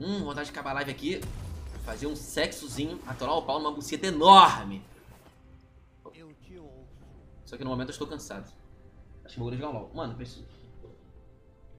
Hum, vontade de acabar a live aqui. Fazer um sexozinho, atorar o pau numa buceta enorme. Só que no momento eu estou cansado. Acho que vou jogar um LOL. Mano, preciso.